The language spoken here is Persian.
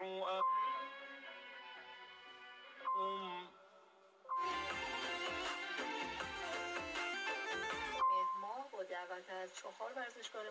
مهمان با دعوت از چهار ورزشکار